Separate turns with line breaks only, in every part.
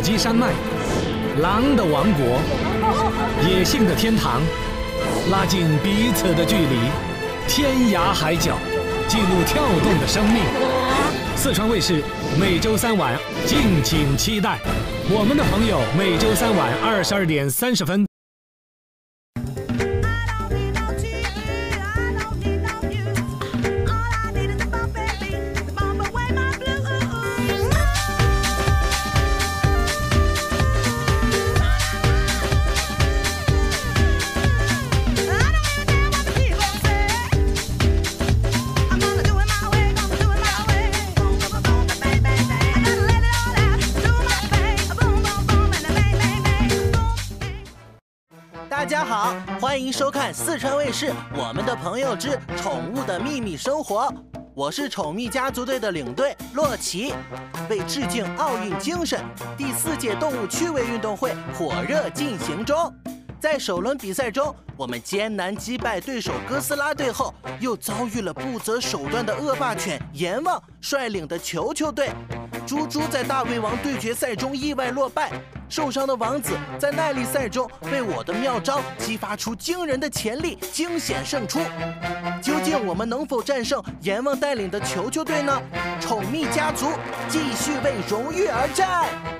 基山脉，狼的王国，野性的天堂，拉近彼此的距离，天涯海角，记录跳动的生命。四川卫视每周三晚敬请期待，我们的朋友每周三晚二十二点三十分。
欢迎收看四川卫视《我们的朋友之宠物的秘密生活》。我是宠蜜家族队的领队洛奇。为致敬奥运精神，第四届动物趣味运动会火热进行中。在首轮比赛中，我们艰难击败对手哥斯拉队后，又遭遇了不择手段的恶霸犬阎王率领的球球队。猪猪在大胃王对决赛中意外落败，受伤的王子在耐力赛中被我的妙招激发出惊人的潜力，惊险胜出。究竟我们能否战胜阎王带领的球球队呢？宠蜜家族继续为荣誉而战。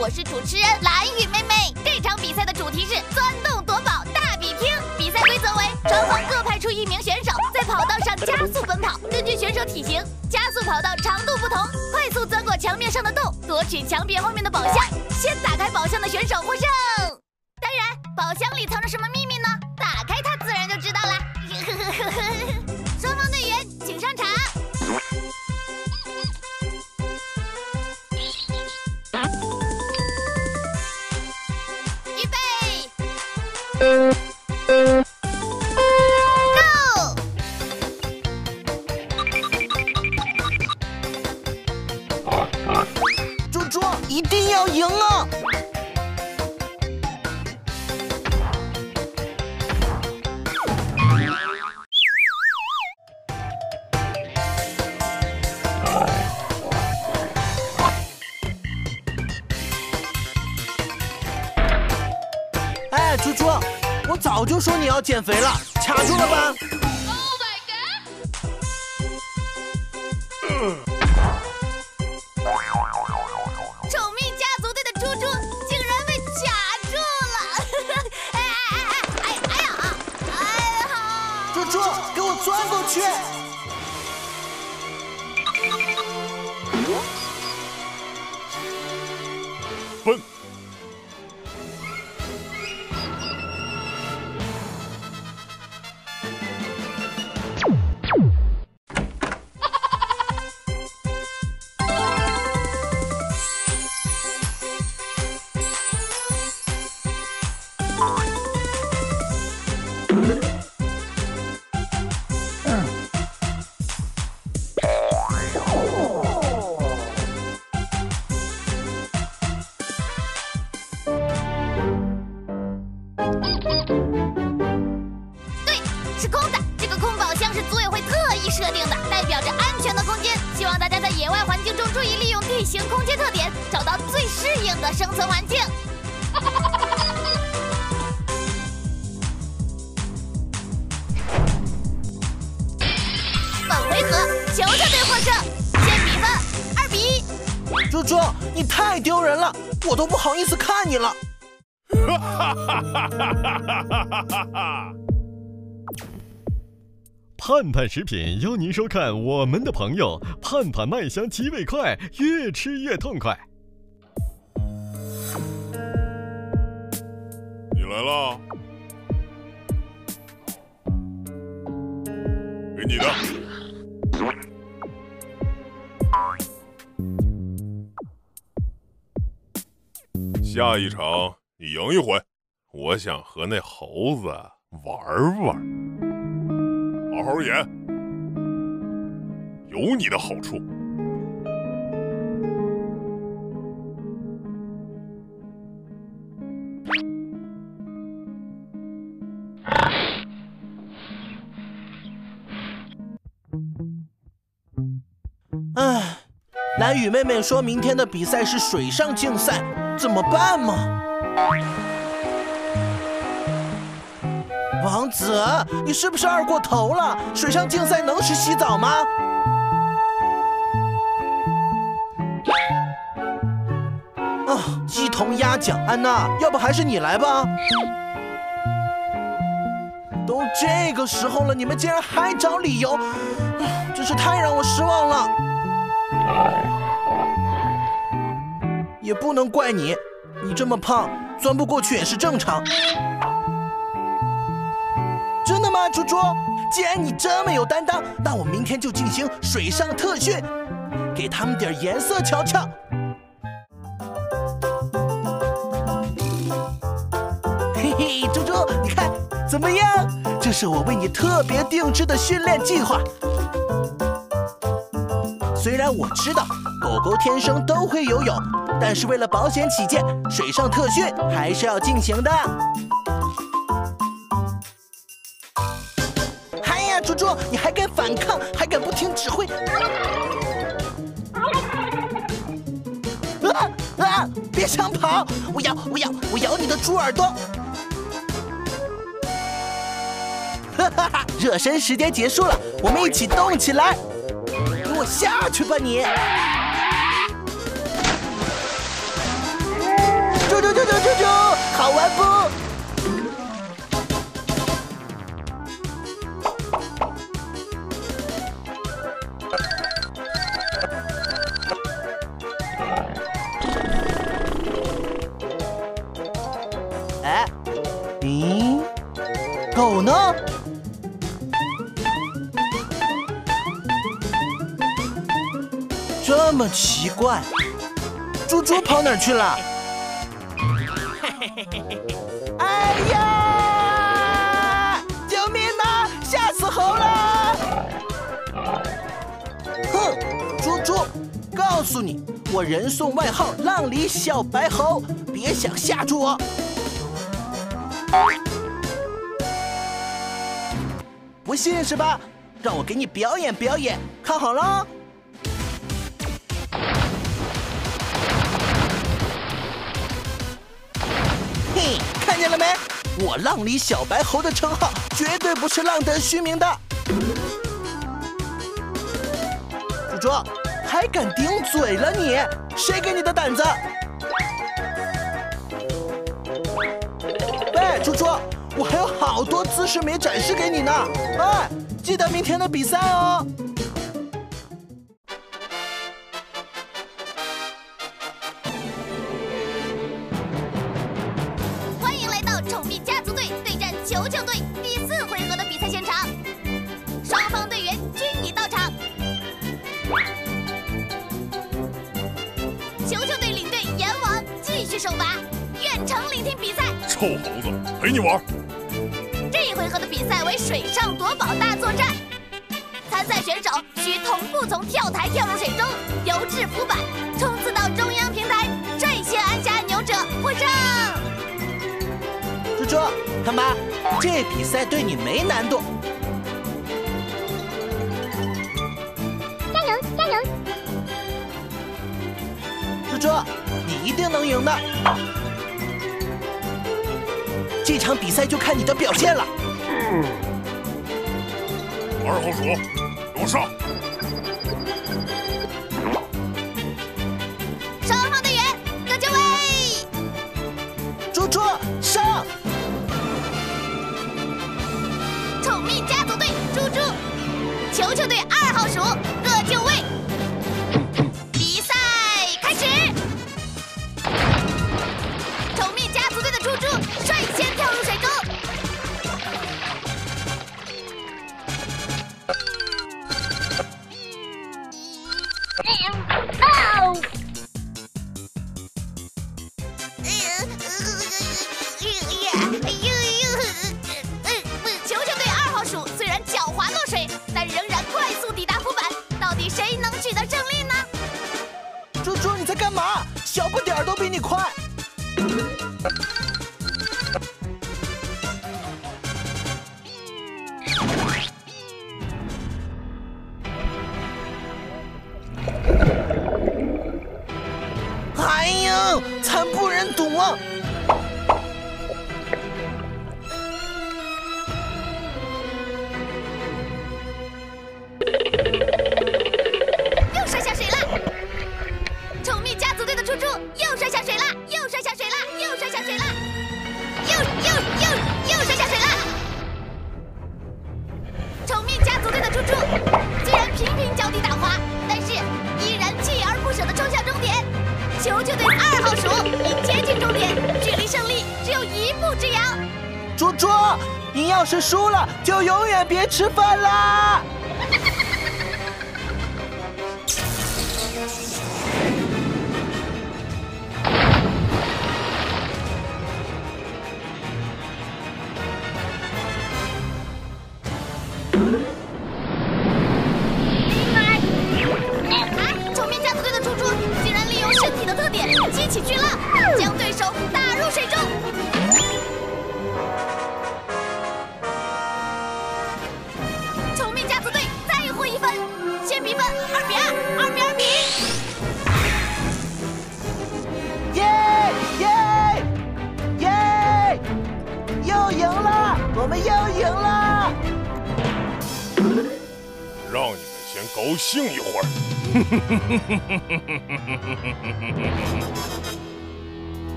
我是主持人蓝雨妹妹。这场比赛的主题是钻洞夺宝大比拼。比赛规则为：双方各派出一名选手，在跑道上加速奔跑，根据选手体型，加速跑道长度不同，快速钻过墙面上的洞，夺取墙壁后面的宝箱。先打开宝箱的选手获胜。当然，宝箱里藏着什么秘密呢？打开它自然就知道啦。双方队员请上场。
Bye. 住！给我钻过去！
食品邀您收看我们的朋友盼盼麦香鸡味块，越吃越痛快。
你来了，给你的。下一场你赢一回，我想和那猴子玩玩。好好演，有你的好处。
唉，蓝雨妹妹说明天的比赛是水上竞赛，怎么办嘛？王子，你是不是二过头了？水上竞赛能是洗澡吗？讲，安娜，要不还是你来吧。都这个时候了，你们竟然还找理由，真是太让我失望了。也不能怪你，你这么胖，钻不过去也是正常。真的吗，猪猪？既然你这么有担当，那我明天就进行水上特训，给他们点颜色瞧瞧。猪猪，你看怎么样？这是我为你特别定制的训练计划。虽然我知道狗狗天生都会游泳，但是为了保险起见，水上特训还是要进行的。嗨呀，猪猪，你还敢反抗，还敢不听指挥？啊啊！别想跑！我咬，我咬，我咬你的猪耳朵！热身时间结束了，我们一起动起来！给我下去吧你！奇怪，猪猪跑哪儿去了？哎呀！救命呐！吓死猴了！哼，猪猪，告诉你，我人送外号“浪里小白猴”，别想吓住我。不信是吧？让我给你表演表演，看好了。我浪里小白猴的称号绝对不是浪得虚名的。猪猪，还敢顶嘴了你？谁给你的胆子？喂，猪猪，我还有好多姿势没展示给你呢。哎，记得明天的比赛哦。
臭猴子，陪你玩。
这一回合的比赛为水上夺宝大作战，参赛选手需同步从跳台跳入水中，游至浮板，冲刺到中央平台，率先按下按钮者获胜。
猪猪，看吧，这比赛对你没难度。
加油加油！
猪猪，你一定能赢的。这场比赛就看你的表现了。
二号鼠，给我上！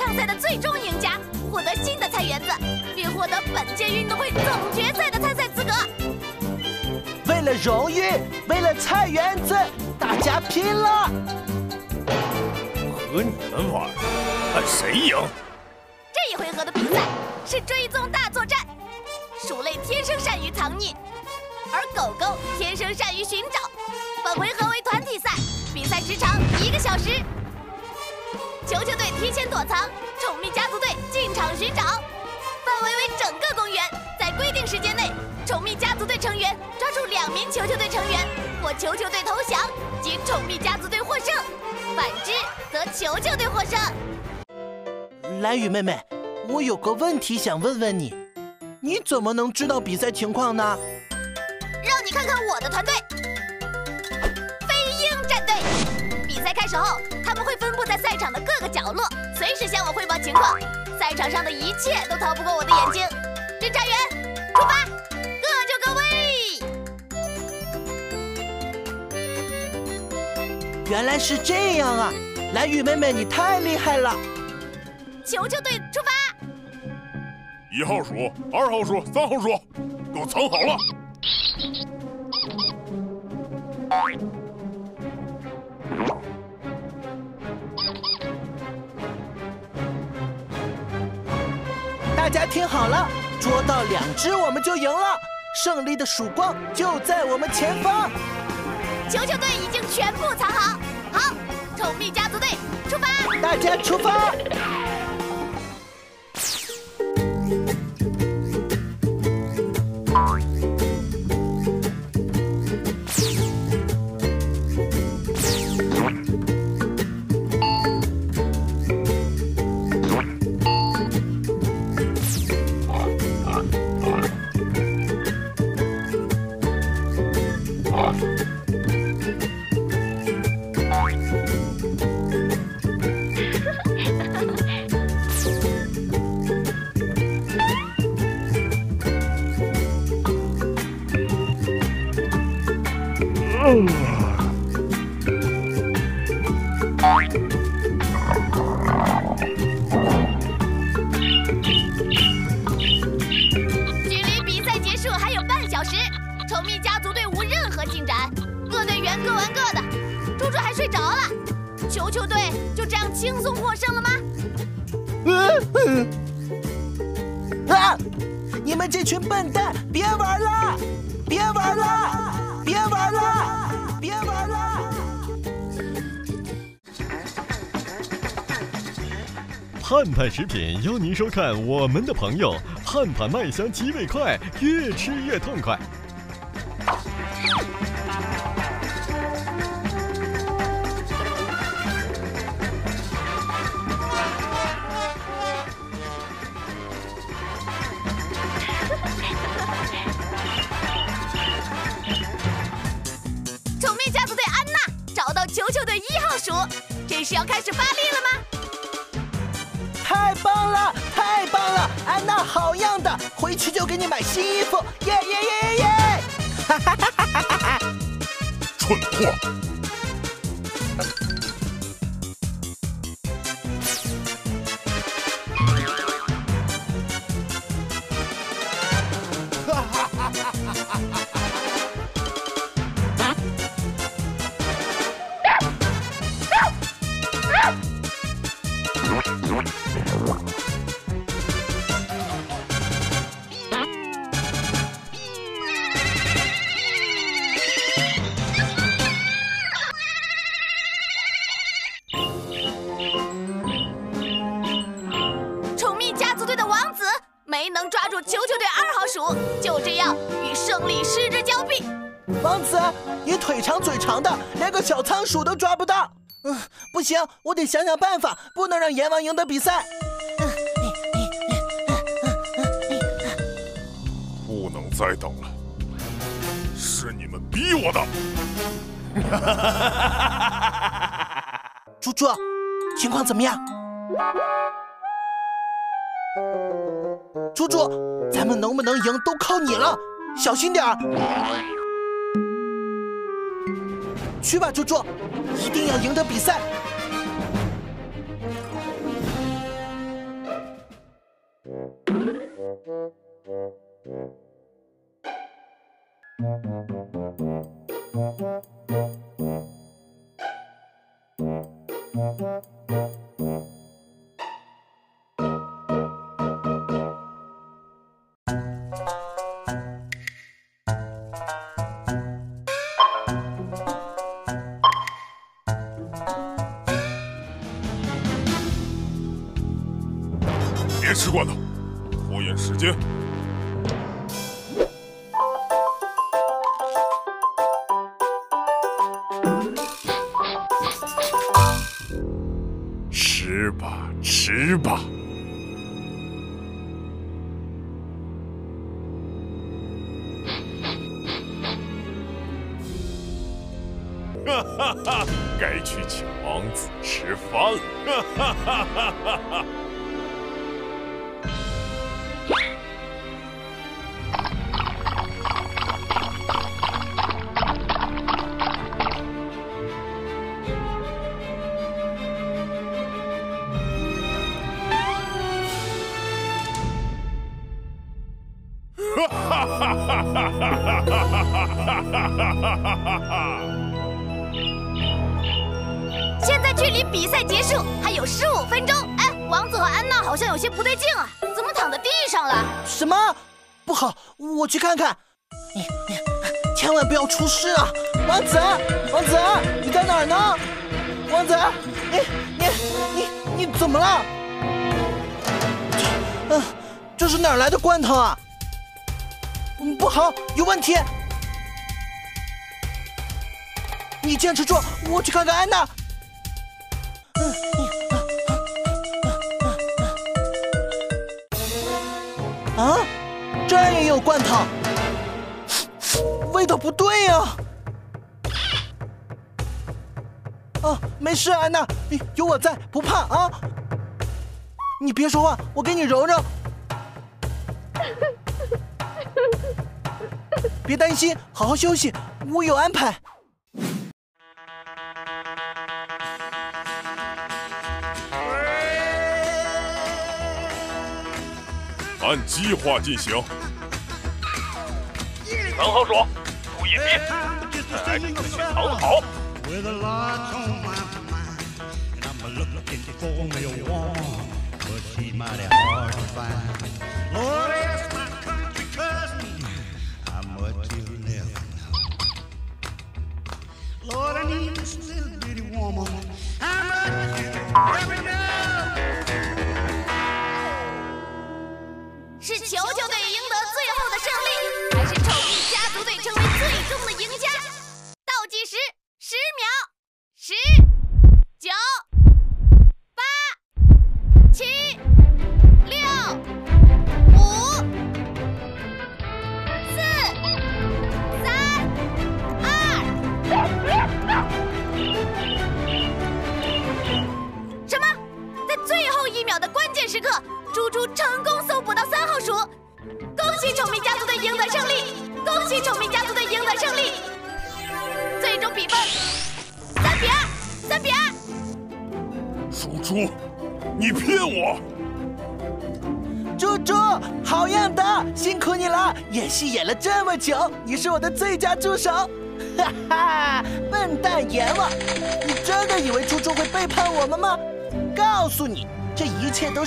抗赛的最终赢家，获得新的菜园子，并获得本届运动会总决赛的参赛资格。
为了荣誉，为了菜园子，大家拼了！
和你们玩，看谁赢。
这一回合的比赛是追踪大作战，鼠类天生善于藏匿，而狗狗天生善于寻找。本回合为团体赛，比赛时长一个小时。球球队提前躲藏，宠蜜家族队进场寻找，范围为整个公园。在规定时间内，宠蜜家族队成员抓住两名球球队成员，或球球队投降，即宠蜜家族队获胜；反之，则球球队获胜。
蓝雨妹妹，我有个问题想问问你，你怎么能知道比赛情况呢？
让你看看我的团队——开始后，他们会分布在赛场的各个角落，随时向我汇报情况。赛场上的一切都逃不过我的眼睛。侦查员，出发，各就各位。
原来是这样啊！蓝雨妹妹，你太厉害了！
球球队出发。
一号鼠、二号鼠、三号鼠，给我藏好了。
家听好了，捉到两只我们就赢了，胜利的曙光就在我们前方。
球球队已经全部藏好。好，宠蜜家族队出发。
大家出发！
看食品邀您收看我们的朋友盼盼麦香鸡味快，越吃越痛快。
去就给你买新衣服，耶耶耶耶耶！哈哈哈哈哈哈！
蠢货！
想想办法，不能让阎王赢得比赛。
不能再等了，是你们逼我的。
猪猪，情况怎么样？猪猪，咱们能不能赢都靠你了，小心点儿。去吧，猪猪，一定要赢得比赛。
离比赛结束还有十五分钟。哎，王子和安娜好像有些不对劲啊，怎么躺在地上了？
什么？不好，我去看看。你你千万不要出事啊！王子，王子，你在哪儿呢？王子，你你你你怎么了？嗯，这是哪儿来的罐头啊？嗯，不好，有问题！你坚持住，我去看看安娜。这也有罐头，味道不对呀、啊！没事，安娜，有我在，不怕啊！你别说话，我给你揉揉。别担心，好好休息，我有安排。
She's mighty hard to find. Lord, ask my country cousin how much you never know. Lord, I need this little bitty woman. How much you never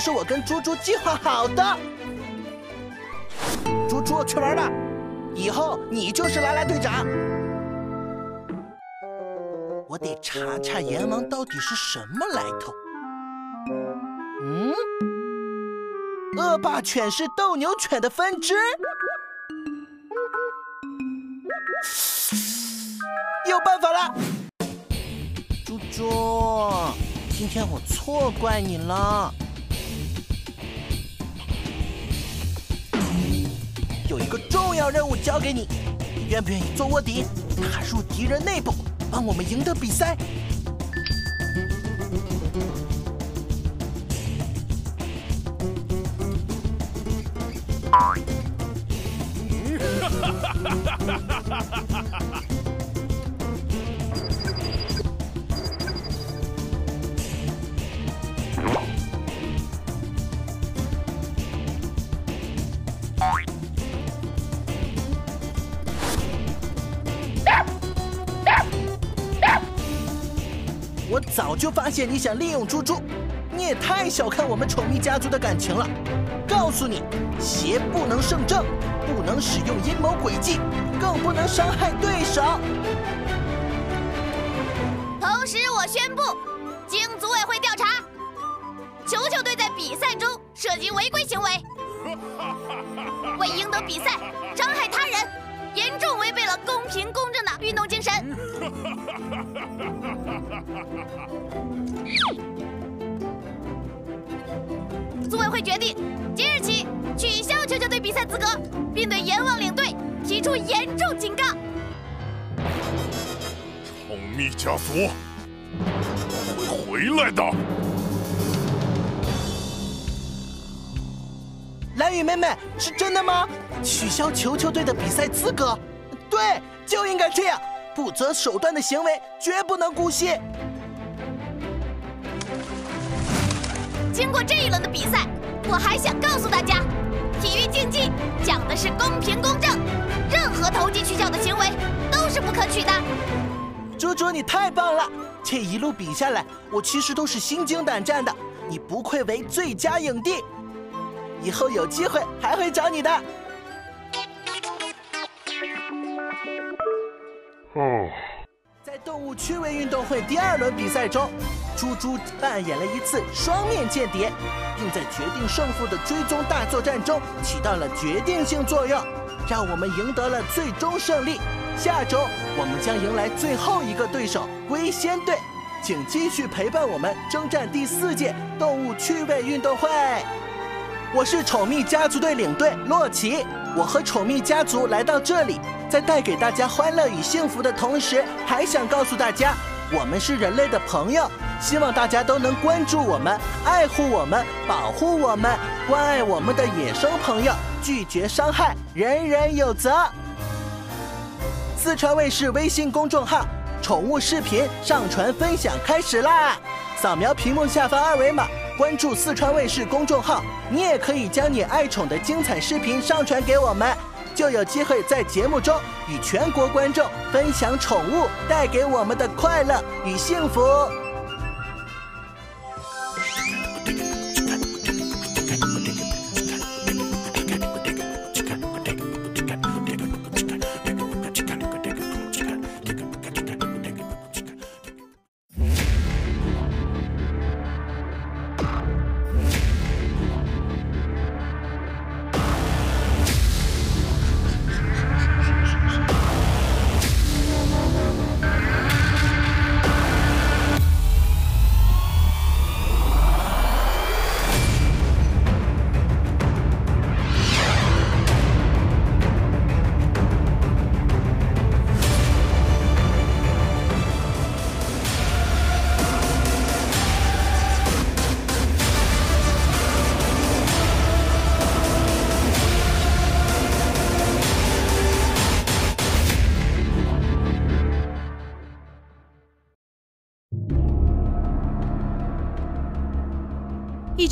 是
我
跟猪猪计划好的。猪猪，去玩吧，以后你就是拉拉队长。我得查查阎王到底是什么来头。嗯，恶霸犬是斗牛犬的分支。有办法了，猪猪，今天我错怪你了。有一个重要任务交给你，你愿不愿意做卧底，打入敌人内部，帮我们赢得比赛？我 早就发现你想利用猪猪，你也太小看我们宠蜜家族的感情了。告诉你，邪不能胜正，不能使用阴谋诡计，更不能伤害对手。
同时，我宣布，经组委会调查，球球队在比赛中涉及违规行为，为赢得比赛伤害他人，严重违背了公平公正的运动精神。决定，即日起取消球球队比赛资格，并对阎王领队提出严重警告。
宠蜜家族，我会回来的。
蓝雨妹妹，是真的吗？取消球球队的比赛资格？对，就应该这样，不择手段的行为绝不能姑息。
经过这一轮的比赛，我还想告诉大家，体育竞技讲的是公平公正，任何投机取巧的行为都是不可取的。
猪猪，你太棒了！这一路比下来，我其实都是心惊胆战的。你不愧为最佳影帝，以后有机会还会找你的。
哦，
在动物趣味运动会第二轮比赛中，猪猪扮演了一次双面间谍，并在决定胜负的追踪大作战中起到了决定性作用，让我们赢得了最终胜利。下周我们将迎来最后一个对手龟仙队，请继续陪伴我们征战第四届动物趣味运动会。我是宠蜜家族队领队洛奇，我和宠蜜家族来到这里，在带给大家欢乐与幸福的同时，还想告诉大家，我们是人类的朋友，希望大家都能关注我们、爱护我们、保护我们、关爱我们的野生朋友，拒绝伤害，人人有责。四川卫视微信公众号宠物视频上传分享开始啦！扫描屏幕下方二维码，关注四川卫视公众号，你也可以将你爱宠的精彩视频上传给我们，就有机会在节目中与全国观众分享宠物带给我们的快乐与幸福。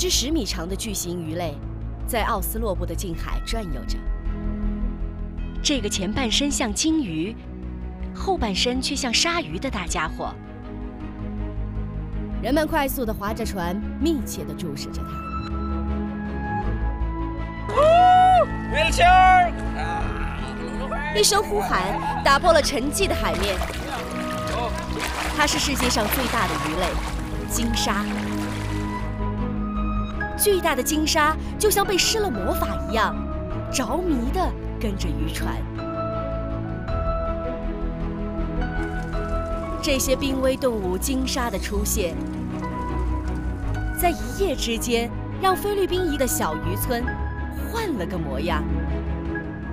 只十米长的巨型鱼类，在奥斯洛布的近海转悠着。这个前半身像鲸鱼，后半身却像鲨鱼的大家伙。人们快速地划着船，密切地注视着它。一声呼喊打破了沉寂的海面。它是世界上最大的鱼类——鲸鲨。巨大的鲸鲨就像被施了魔法一样，着迷地跟着渔船。这些濒危动物鲸鲨的出现，在一夜之间让菲律宾一个小渔村换了个模样，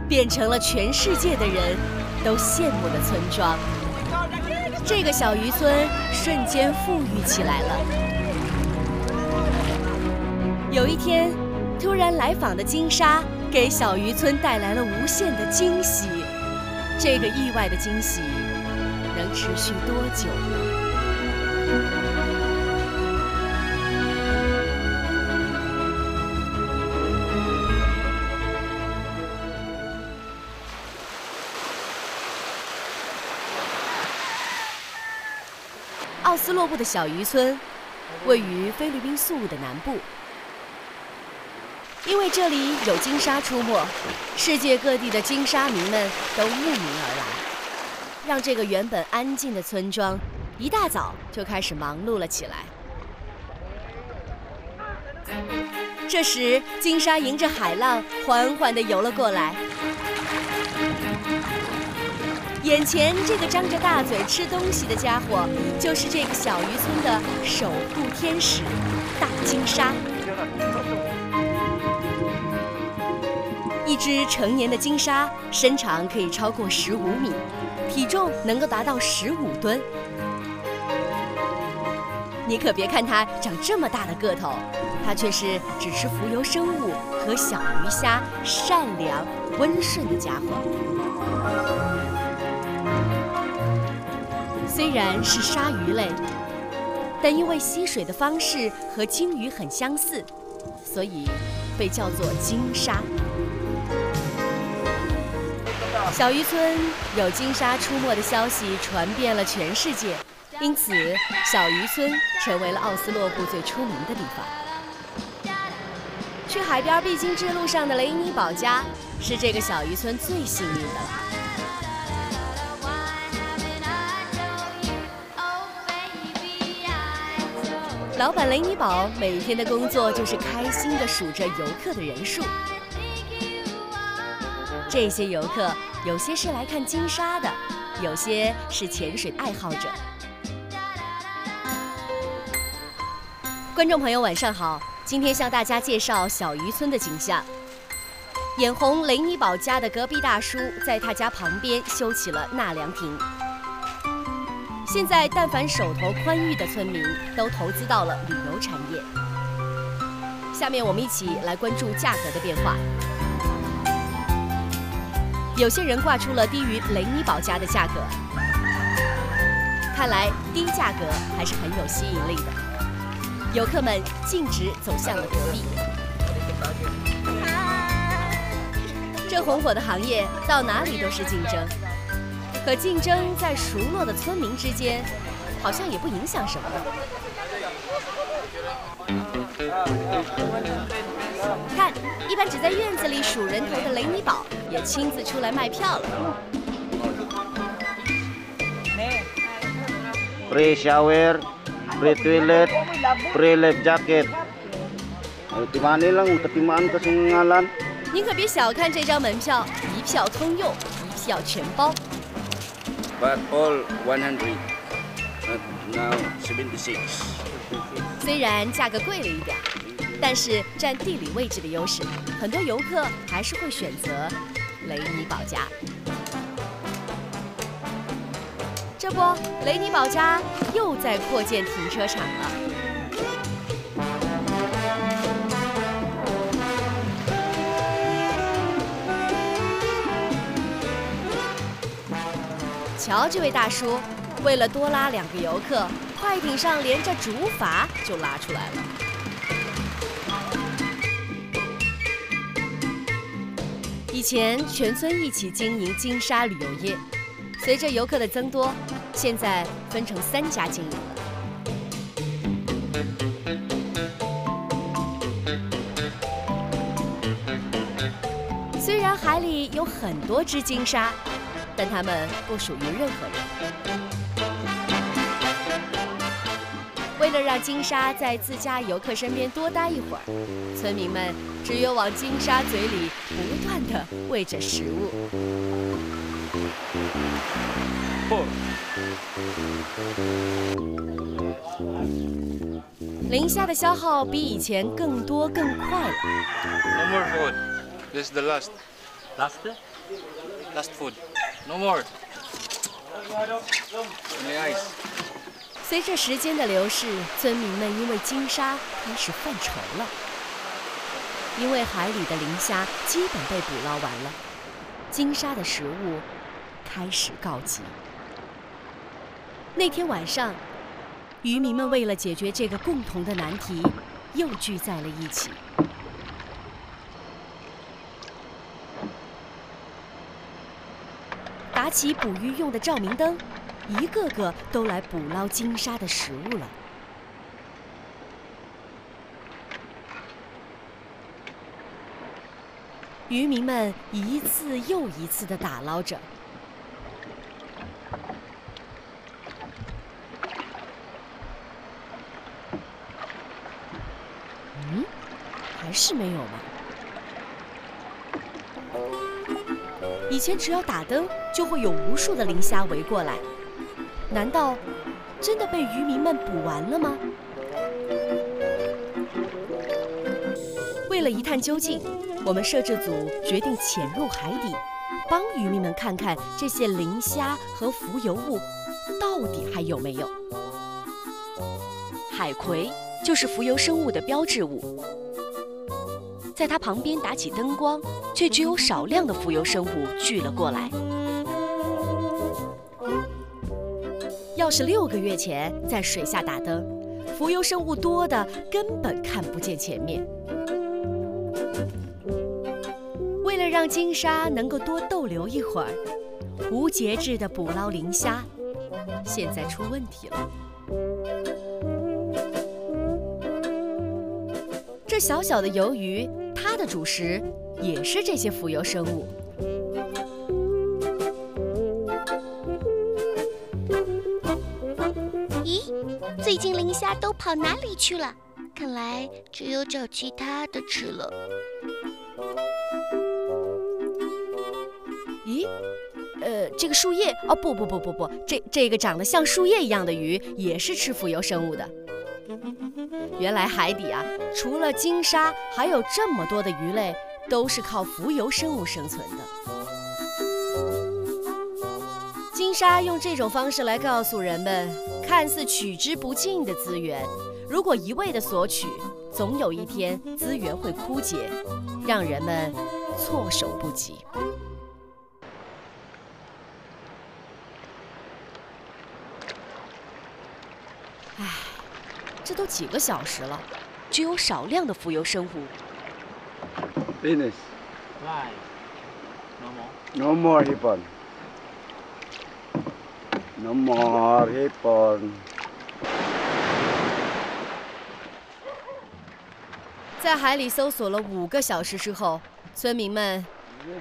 变成了全世界的人都羡慕的村庄。这个小渔村瞬间富裕起来了。有一天，突然来访的鲸鲨给小渔村带来了无限的惊喜。这个意外的惊喜能持续多久呢？奥斯洛布的小渔村位于菲律宾宿务的南部，因为这里有金鲨出没，世界各地的金鲨迷们都慕名而来，让这个原本安静的村庄一大早就开始忙碌了起来。这时，金鲨迎着海浪缓缓地游了过来。眼前这个张着大嘴吃东西的家伙，就是这个小渔村的守护天使——大金鲨。一只成年的鲸鲨身长可以超过十五米，体重能够达到十五吨。你可别看它长这么大的个头，它却是只吃浮游生物和小鱼虾、善良温顺的家伙。虽然是鲨鱼类，但因为吸水的方式和鲸鱼很相似，所以被叫做鲸鲨。小渔村有鲸鲨出没的消息传遍了全世界，因此小渔村成为了奥斯洛布最出名的地方。去海边必经之路上的雷尼堡家是这个小渔村最幸运的了。老板雷尼堡每天的工作就是开心地数着游客的人数。这些游客有些是来看金沙的，有些是潜水爱好者。观众朋友，晚上好！今天向大家介绍小渔村的景象。眼红雷尼堡家的隔壁大叔在他家旁边修起了纳凉亭。现在，但凡手头宽裕的村民都投资到了旅游产业。下面我们一起来关注价格的变化。有些人挂出了低于雷尼堡家的价格，看来低价格还是很有吸引力的。游客们径直走向了隔壁。这红火的行业到哪里都是竞争。可竞争在熟络的村民之间，好像也不影响什么。看，一般只在院子里数人头的雷尼堡，也亲自出来卖票了。
Free shower, free toilet, free life jacket. Ay, timani lang, katimaan ka sa ngalan.
您可别小看这张门票，一票通用，一票全包。
But all 100. Uh, now 76.
虽然价格贵了一点儿，但是占地理位置的优势，很多游客还是会选择雷尼堡家。这不，雷尼堡家又在扩建停车场了。瞧，这位大叔，为了多拉两个游客，快艇上连着竹筏就拉出来了。以前全村一起经营金沙旅游业，随着游客的增多，现在分成三家经营。虽然海里有很多只金鲨，但它们不属于任何人。为了让金鲨在自家游客身边多待一会儿，村民们只有往金鲨嘴里不断的喂着食物。磷虾的消耗比以前更多更快了。
No more food. This is the last.
Last?
Last food. No more. Only ice.
随着时间的流逝，村民们因为金沙开始犯愁了，因为海里的磷虾基本被捕捞完了，金沙的食物开始告急。那天晚上，渔民们为了解决这个共同的难题，又聚在了一起。打起捕鱼用的照明灯，一个个都来捕捞金沙的食物了。渔民们一次又一次的打捞着，嗯，还是没有吗？以前只要打灯，就会有无数的磷虾围过来。难道真的被渔民们捕完了吗？为了一探究竟，我们摄制组决定潜入海底，帮渔民们看看这些磷虾和浮游物到底还有没有。海葵就是浮游生物的标志物。在它旁边打起灯光，却只有少量的浮游生物聚了过来。要是六个月前在水下打灯，浮游生物多的根本看不见前面。为了让金鲨能够多逗留一会儿，无节制的捕捞磷虾，现在出问题了。这小小的鱿鱼，它的主食也是这些浮游生物。
最近磷虾都跑哪里去了？看来只有找其他的吃了。
咦，呃，这个树叶哦，不不不不不，这这个长得像树叶一样的鱼也是吃浮游生物的。原来海底啊，除了鲸鲨，还有这么多的鱼类都是靠浮游生物生存的。鲸鲨用这种方式来告诉人们，看似取之不尽的资源，如果一味的索取，总有一天资源会枯竭，让人们措手不及。唉，这都几个小时了，只有少量的浮游生物。
Finish.
Why? No more.
No more hipon.
在海里搜索了五个小时之后，村民们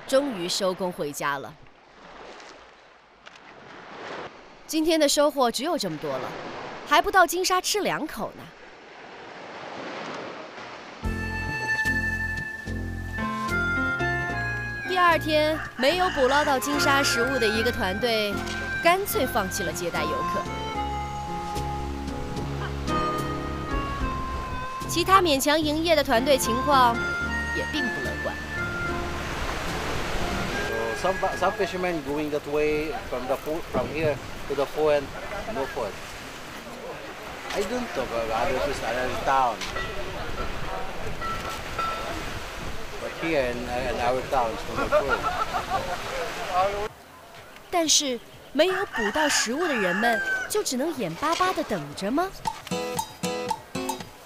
终于收工回家了。今天的收获只有这么多了，还不到金沙吃两口呢。第二天，没有捕捞到金沙食物的一个团队，干脆放弃了接待游客。其他勉强营业的团队情况也并不乐观。
So some some fishermen going that way from the fo- from here to the point, no food. I don't know about other fish other town. But here in, in our town, no food.
但是，没有捕到食物的人们就只能眼巴巴地等着吗？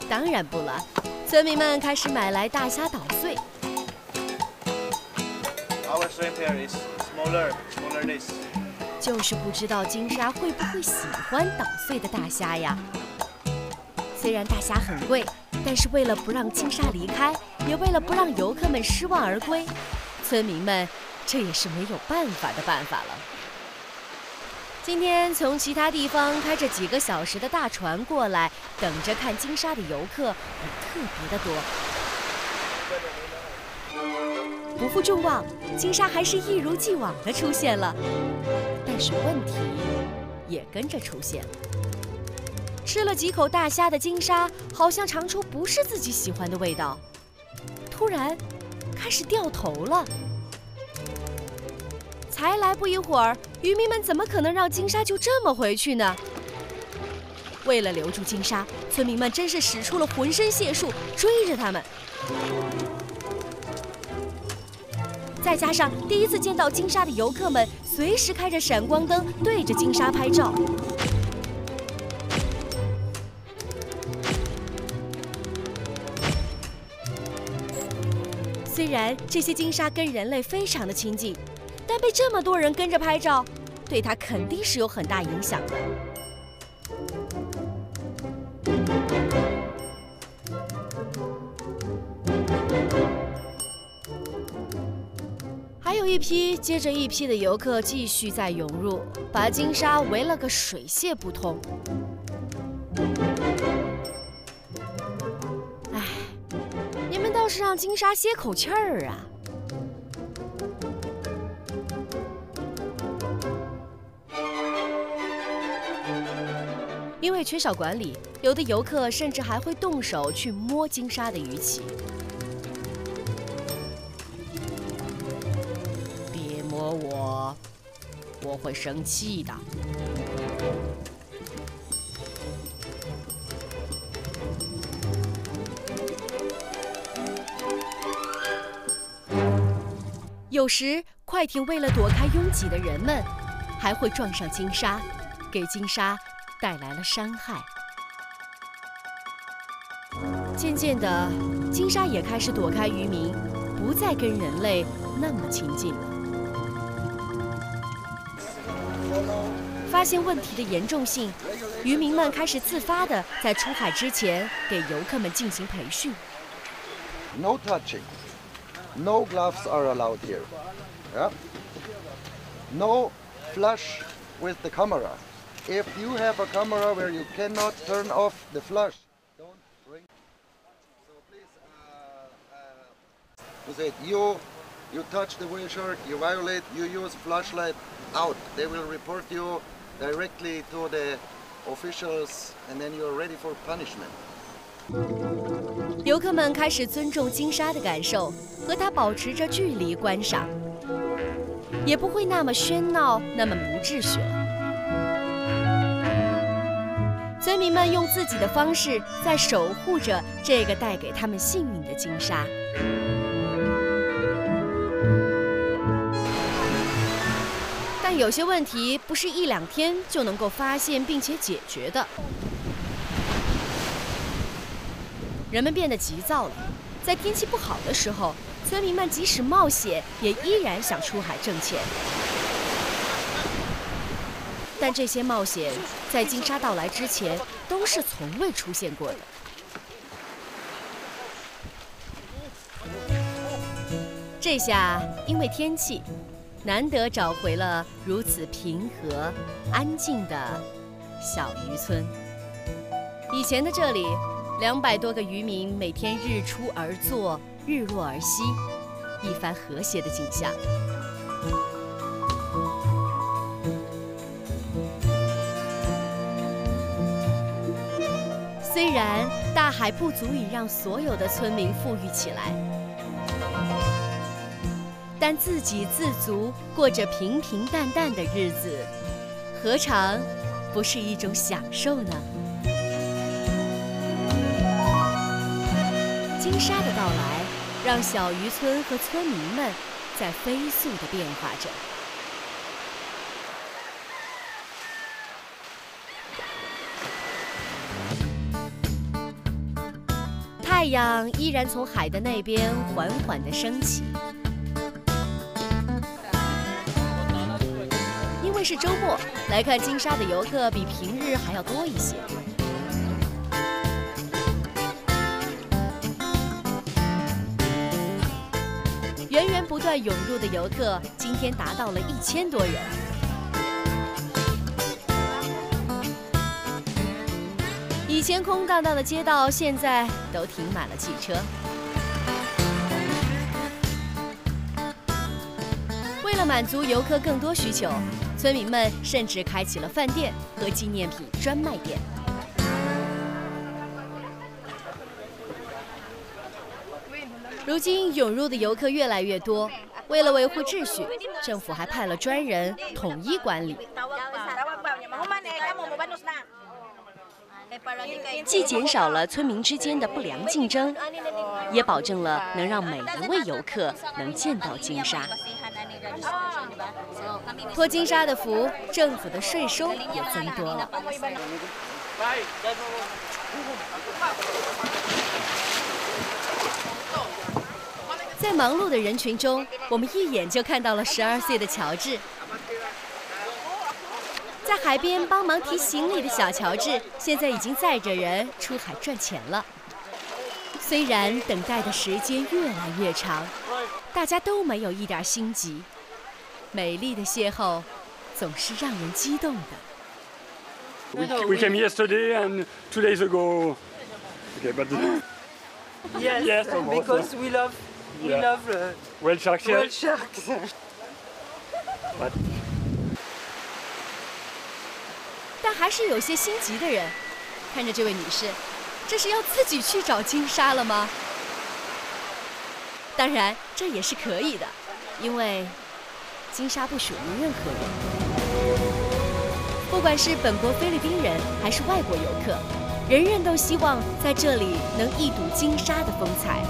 当然不了，村民们开始买来大虾捣碎。
our shrimp here is smaller, smaller this.
就是不知道金沙会不会喜欢捣碎的大虾呀？虽然大虾很贵，但是为了不让金沙离开，也为了不让游客们失望而归，村民们这也是没有办法的办法了。今天从其他地方开着几个小时的大船过来，等着看金沙的游客也特别的多。不负众望，金沙还是一如既往的出现了，但是问题也跟着出现。吃了几口大虾的金沙，好像尝出不是自己喜欢的味道，突然开始掉头了。才来不一会儿，渔民们怎么可能让金沙就这么回去呢？为了留住金沙，村民们真是使出了浑身解数追着他们。再加上第一次见到金沙的游客们，随时开着闪光灯对着金沙拍照。虽然这些金沙跟人类非常的亲近，但被这么多人跟着拍照，对他肯定是有很大影响的。还有一批接着一批的游客继续在涌入，把金沙围了个水泄不通。唉，你们倒是让金沙歇口气儿啊！因为缺少管理，有的游客甚至还会动手去摸金沙的鱼鳍。别摸我，我会生气的。有时，快艇为了躲开拥挤的人们，还会撞上金沙，给金沙带来了伤害。渐渐的，金沙也开始躲开渔民，不再跟人类那么亲近了。发现问题的严重性，渔民们开始自发的在出海之前给游客们进行培训。
No touching. No gloves are allowed here. Yeah. No flush with the camera. If you have a camera where you cannot turn off the flash, don't bring. So please, uh, uh, you said you you touch the whale shark, you violate, you use flashlight out. They will report you directly to the officials, and then you are ready for punishment.
游客们开始尊重金沙的感受，和它保持着距离观赏，也不会那么喧闹，那么无秩序了。 村民们用自己的方式在守护着这个带给他们幸运的金沙。但有些问题不是一两天就能够发现并且解决的。人们变得急躁了，在天气不好的时候，村民们即使冒险，也依然想出海挣钱。但这些冒险在金沙到来之前都是从未出现过的。这下因为天气，难得找回了如此平和、安静的小渔村。以前的这里。两百多个渔民每天日出而作，日落而息，一番和谐的景象。虽然大海不足以让所有的村民富裕起来，但自给自足，过着平平淡淡的日子，何尝不是一种享受呢？金沙的到来，让小渔村和村民们在飞速地变化着。太阳依然从海的那边缓缓的升起。因为是周末来看金沙的游客比平日还要多一些。源源不断涌入的游客今天达到了一千多人。以前空荡荡的街道，现在都停满了汽车。为了满足游客更多需求，村民们甚至开启了饭店和纪念品专卖店。如今涌入的游客越来越多，为了维护秩序，政府还派了专人统一管理，既减少了村民之间的不良竞争，也保证了能让每一位游客能见到金沙。托金沙的福，政府的税收也增多了。在忙碌的人群中，我们一眼就看到了十二岁的乔治。在海边帮忙提行李的小乔治，现在已经载着人出海赚钱了。虽然等待的时间越来越长，大家都没有一点心急。美丽的邂逅，总是让人激动的。
We, we came yesterday and two days ago. Okay, but
yes,
yes,
because we love we love uh,
whale sharks
whale sharks.
But
但还是有些心急的人。看着这位女士，这是要自己去找金沙了吗？当然，这也是可以的，因为金沙不属于任何人。不管是本国菲律宾人还是外国游客，人人都希望在这里能一睹金沙的风采。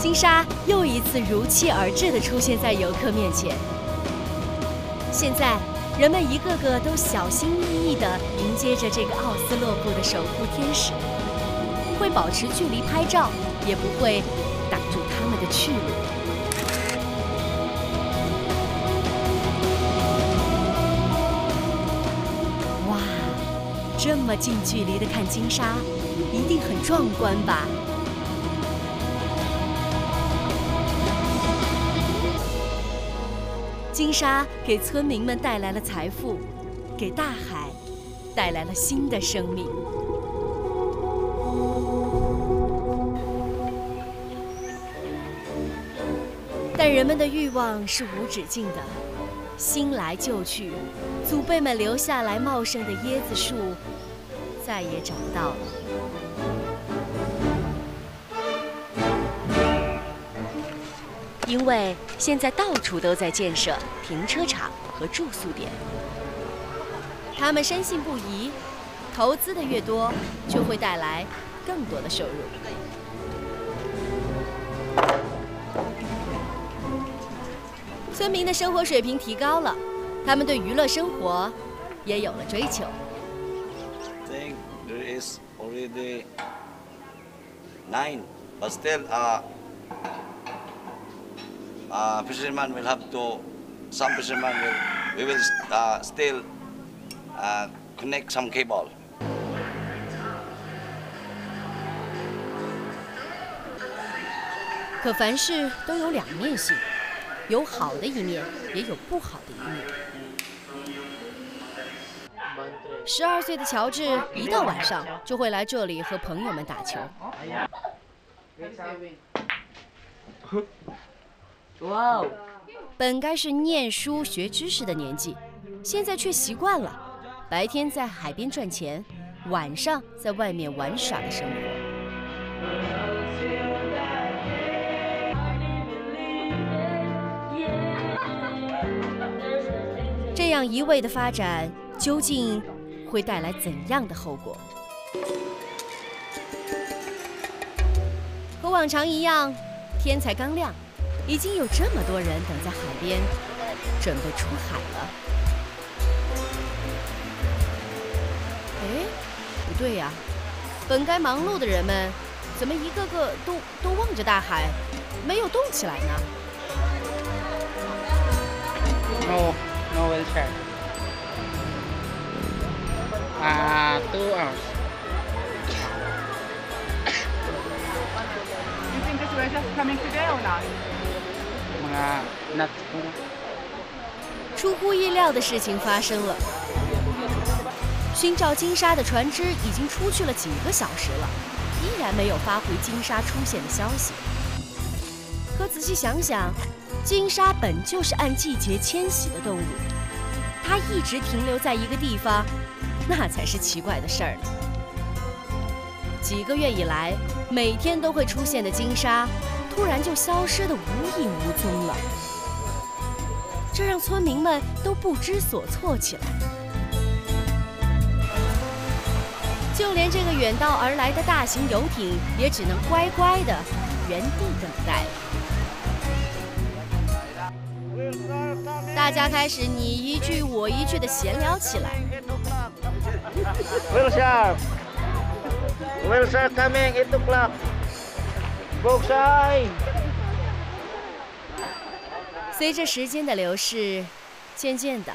金沙又一次如期而至地出现在游客面前。现在，人们一个个都小心翼翼地迎接着这个奥斯洛布的守护天使，会保持距离拍照，也不会挡住他们的去路。哇，这么近距离的看金沙，一定很壮观吧？金沙给村民们带来了财富，给大海带来了新的生命。但人们的欲望是无止境的，新来旧去，祖辈们留下来茂盛的椰子树，再也找不到了。因为现在到处都在建设停车场和住宿点，他们深信不疑，投资的越多，就会带来更多的收入。村民的生活水平提高了，他们对娱乐生活也有了追求。
think there is already nine, but still, uh, uh, fishermen will have to. Some fishermen will. We will uh, still uh, connect some cable.
可凡事都有两面性，有好的一面，也有不好的一面。十二岁的乔治一到晚上就会来这里和朋友们打球。
哇哦！
本该是念书学知识的年纪，现在却习惯了白天在海边赚钱，晚上在外面玩耍的生活。这样一味的发展，究竟会带来怎样的后果？和往常一样，天才刚亮，已经有这么多人等在海边，准备出海了。哎，不对呀、本该忙碌的人们，怎么一个个都都望着大海，没有动起来呢
？no,
no shark. Ah, two hours.
You think this shark is coming today or not?
出乎意料的事情发生了，寻找金沙的船只已经出去了几个小时了，依然没有发回金沙出现的消息。可仔细想想，金沙本就是按季节迁徙的动物，它一直停留在一个地方，那才是奇怪的事儿呢。几个月以来，每天都会出现的金沙，突然就消失得无影无踪了。这让村民们都不知所措起来，就连这个远道而来的大型游艇也只能乖乖的原地等待。大家开始你一句我一句的闲聊起来。
Whale shark. Whale shark coming, 8 o'clock.
随着时间的流逝，渐渐的，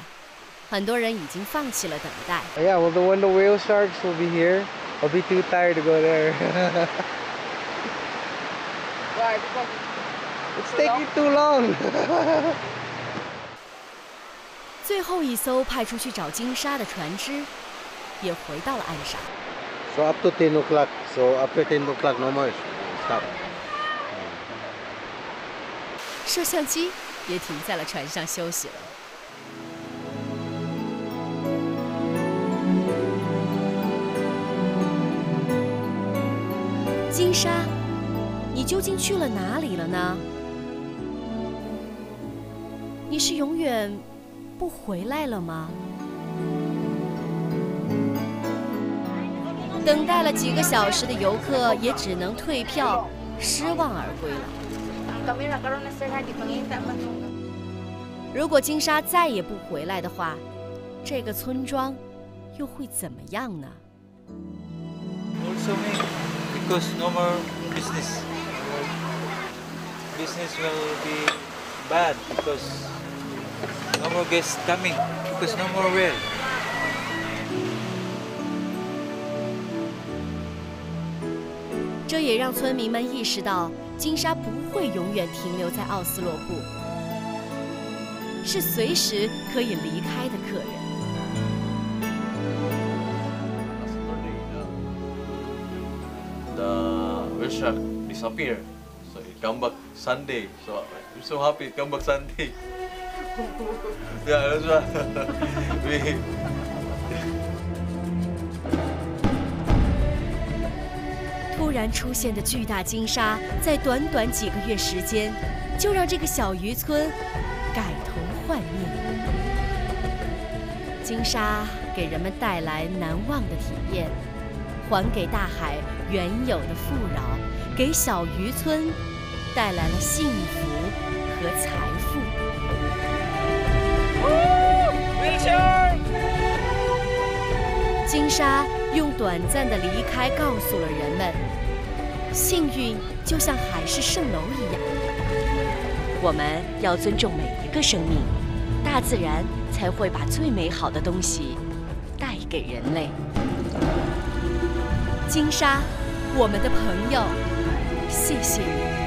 很多人已经放弃了等待。
Yeah, well, the when the whale sharks will be here, I'll be too tired to go there.
Why?
It's taking too long.
最后一艘派出去找金沙的船只也回到了岸上。
So up to ten o'clock. So after ten o'clock, no more. Stop.
摄像机也停在了船上休息了。金沙，你究竟去了哪里了呢？你是永远不回来了吗？等待了几个小时的游客也只能退票，失望而归了。如果金沙再也不回来的话，这个村庄又会怎么样呢
？Also me, because no more business. Business will be bad because no more guests coming because no more whale.
这也让村民们意识到，金沙不会永远停留在奥斯洛布，是随时可以离开的客人。
the whale shark disappear. So it come back Sunday. So I'm so happy it come back Sunday. yeah, that's why we
突然出现的巨大金沙，在短短几个月时间，就让这个小渔村改头换面。金沙给人们带来难忘的体验，还给大海原有的富饶，给小渔村带来了幸福和财富。金沙用短暂的离开告诉了人们，幸运就像海市蜃楼一样。我们要尊重每一个生命，大自然才会把最美好的东西带给人类。金沙，我们的朋友，谢谢你。